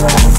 Bye.